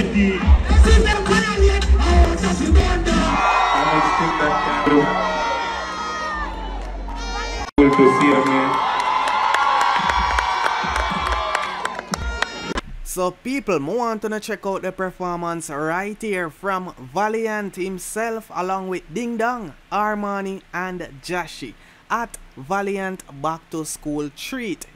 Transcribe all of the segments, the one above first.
Labity. See them violate, just you going down. How much think that can do? Cool to see you, man. So people, I want to check out the performance right here from Valiant himself along with Ding Dong, Armanii and Jahshii at Valiant Back to School Treat.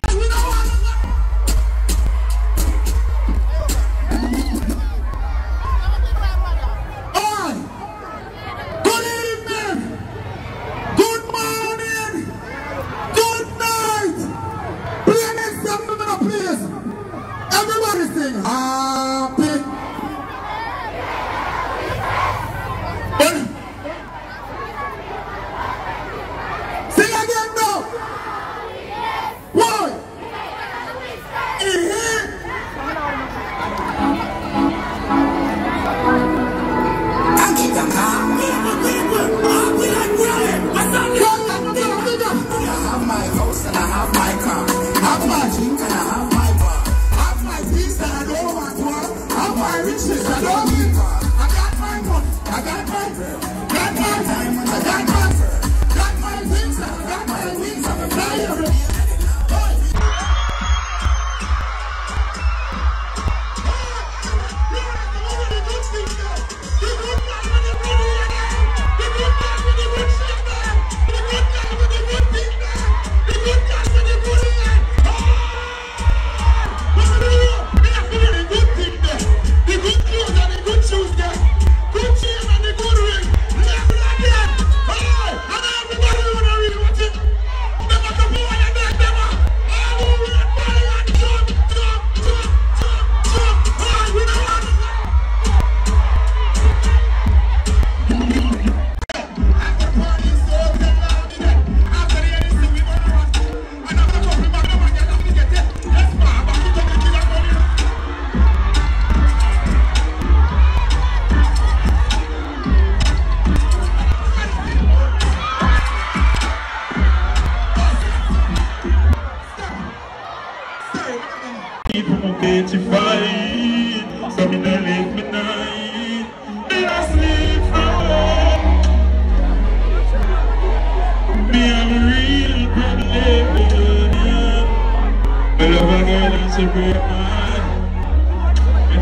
People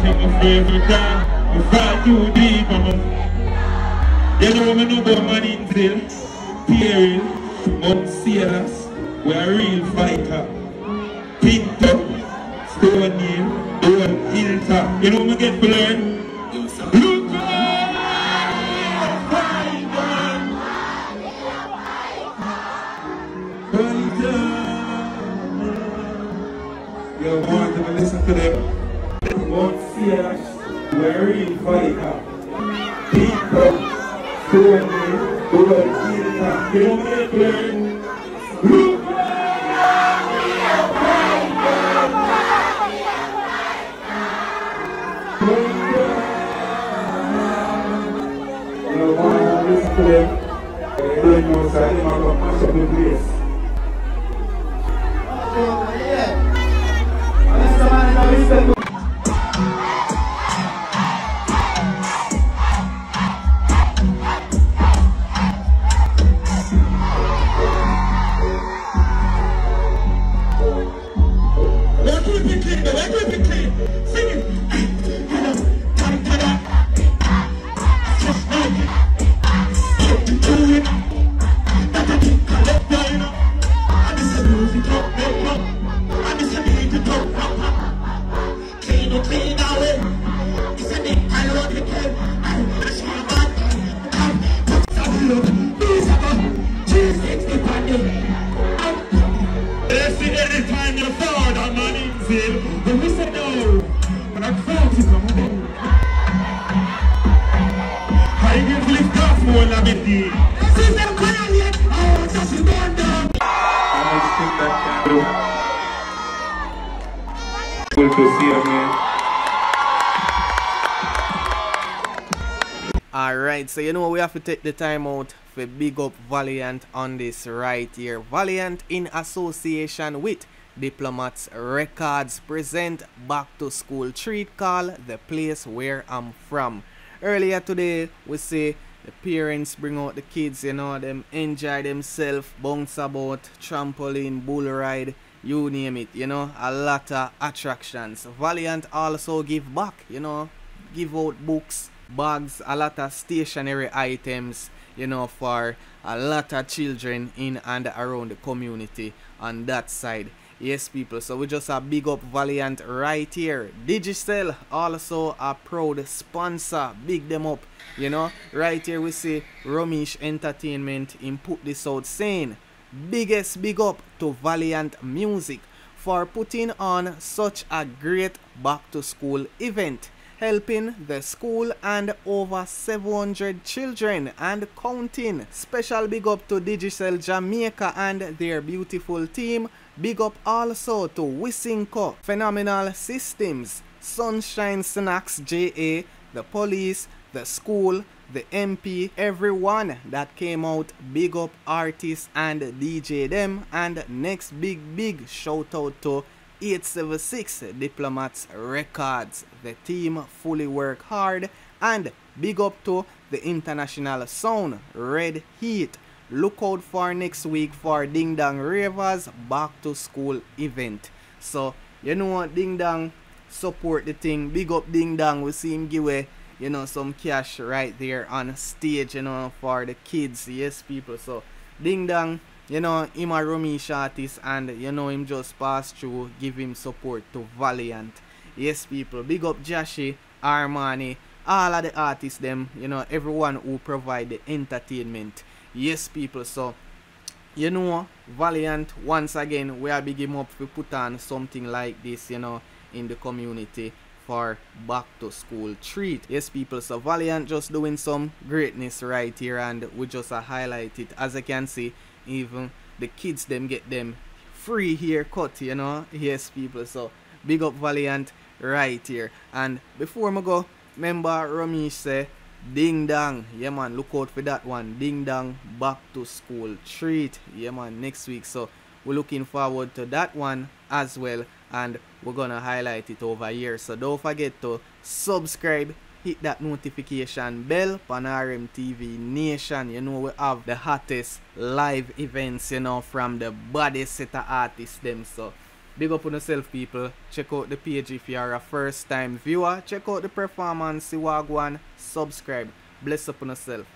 think I'm afraid to cry. Me fall too deep. A... You know me know about man in jail, Peril, Mount Sailors, we a real fighter. Pinto, Stone Hill, Old Hilltop. You know me get to learn? Want to listen to them? Mount Sailors, we a real fighter. Pinto, Stone Hill, Old Hilltop. You Alright, so you know we have to take the time out for big up Valiant on this right here. Valiant in association with Diplomats Records present back to school treat call the place where I'm from. Earlier today, we see the parents bring out the kids, you know, them enjoy themselves, bounce about, trampoline, bull ride, you name it, you know, a lot of attractions. Valiant also give back, you know, give out books, bags, a lot of stationery items, you know, for a lot of children in and around the community on that side. Yes, people. So we just a big up Valiant right here. Digicel also a proud sponsor. Big them up. You know, right here we see Romeich Entertainment in put this out saying biggest big up to Valiant Music for putting on such a great back to school event helping the school and over 700 children and counting. Special big up to Digicel Jamaica and their beautiful team. Big up also to Wysinco, Phenomenal Systems, Sunshine Snacks JA, the police, the school, the MP, everyone that came out, big up artists and DJ them. And next big, big shout out to 876 Diplomats Records. The team fully work hard and big up to the international sound Red Heat. Look out for next week for Ding Dong Ravers back to school event. So you know what Ding Dong support the thing. Big up Ding Dong. We see him give away you know some cash right there on stage you know for the kids yes people so Ding Dong you know, him a Romeich artist and you know him just pass through, give him support to Valiant. Yes, people, big up Jahshii, Armanii, all of the artists them, you know, everyone who provide the entertainment. Yes, people, so you know, Valiant, once again, we are big him up to put on something like this, you know, in the community for back to school treat. Yes, people, so Valiant just doing some greatness right here and we just uh, highlight it. As you can see, even the kids them get them free haircut you know yes people. So big up valiant right here. And before me go remember Romeich say ding dong yeah man look out for that one. Ding dong back to school treat. Yeah man next week. So we're looking forward to that one as well. And we're gonna highlight it over here. So don't forget to subscribe hit that notification bell on RMTV Nation. You know, we have the hottest live events, you know, from the body set of artists them. So big up on yourself people. Check out the page if you are a first time viewer. Check out the performance, see what one. Subscribe. Bless up on yourself.